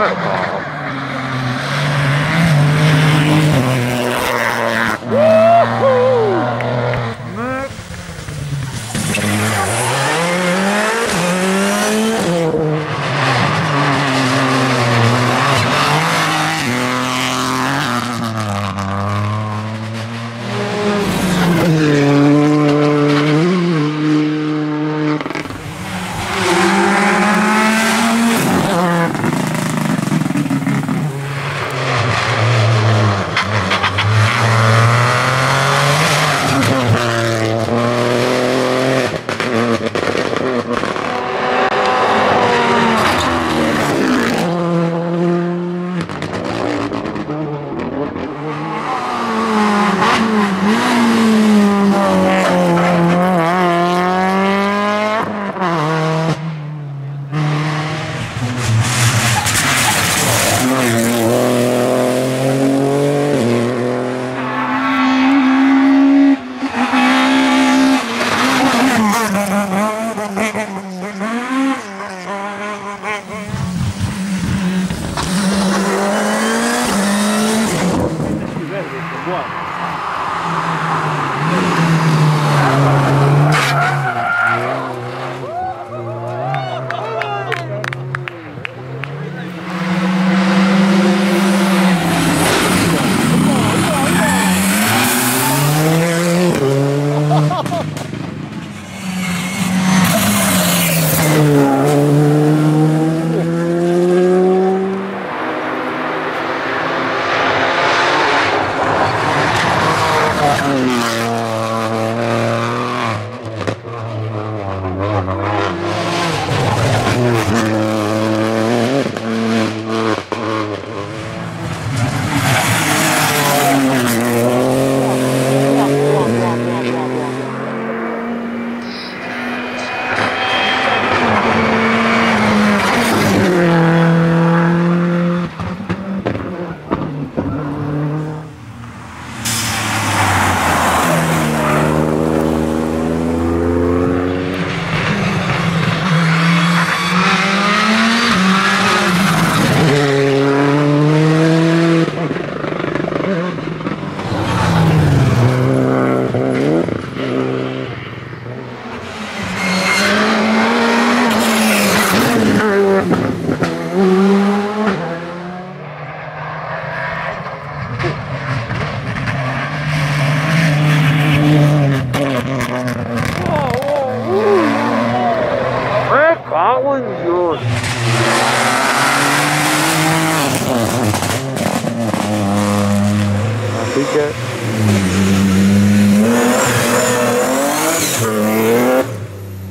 太好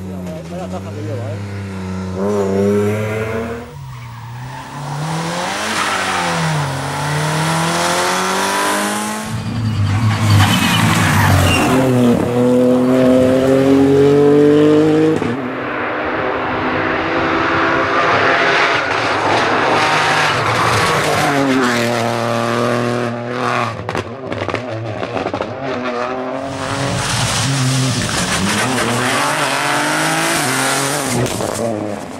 Mira, vaya taja que lleva, ¿eh? Amen.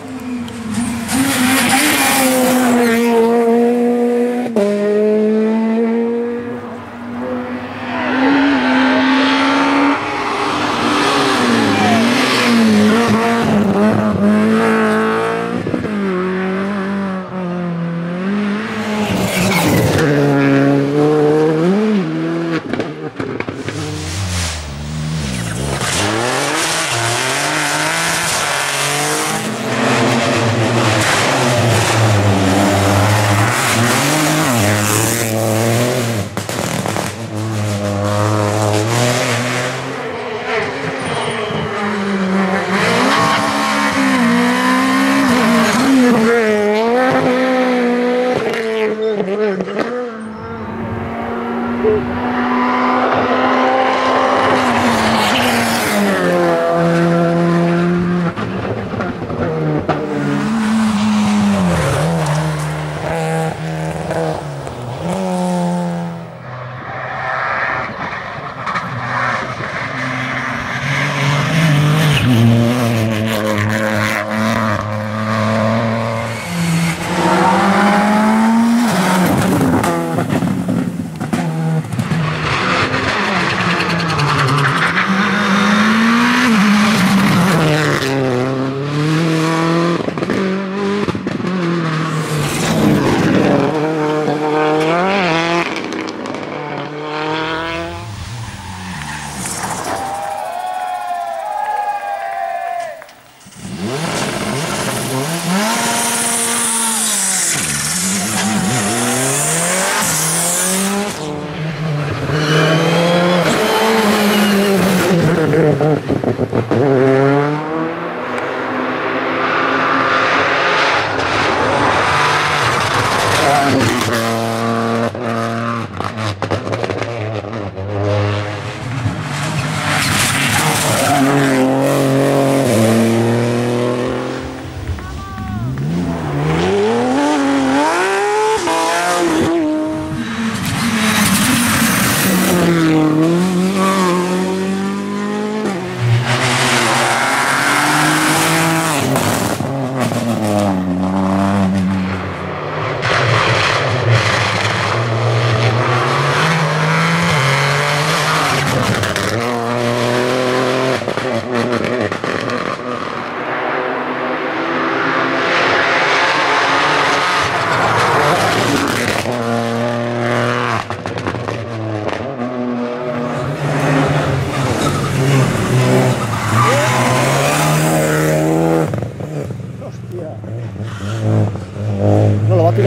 All right.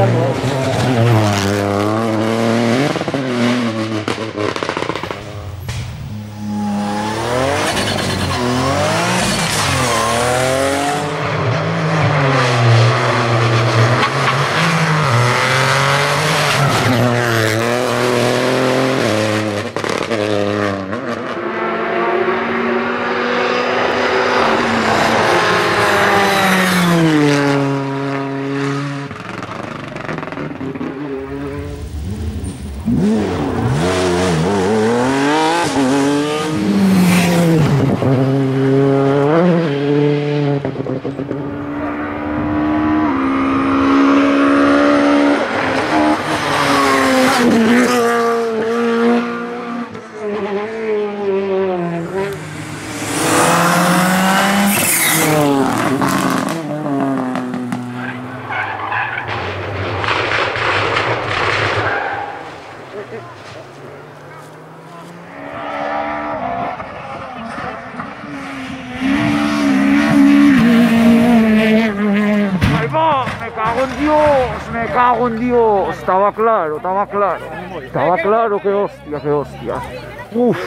done well. Música Me cago en Dios. Estaba claro, estaba claro. Estaba claro, qué hostia, qué hostia. Uf.